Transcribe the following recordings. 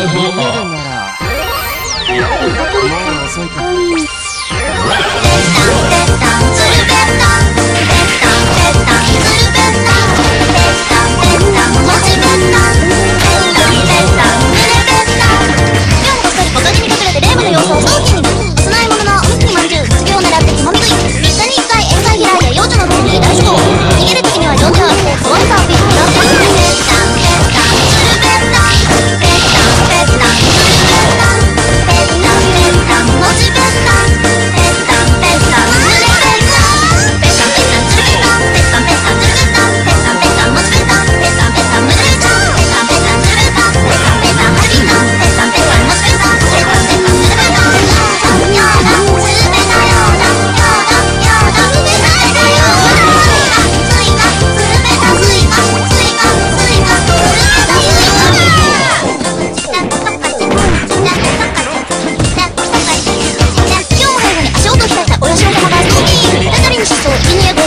遅いか「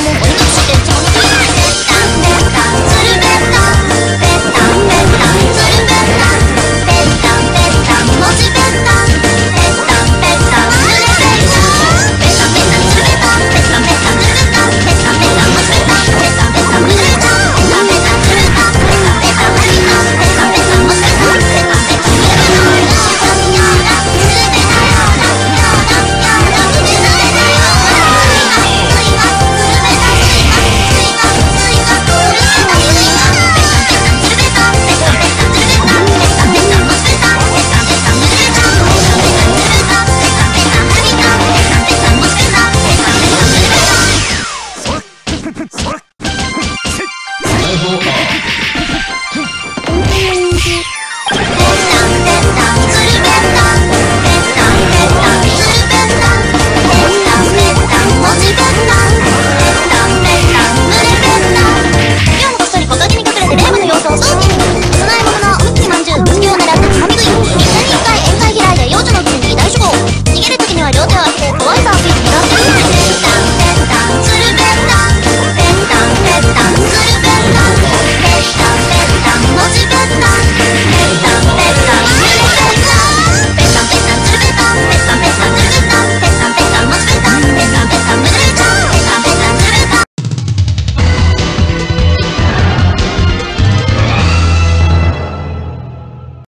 も Money.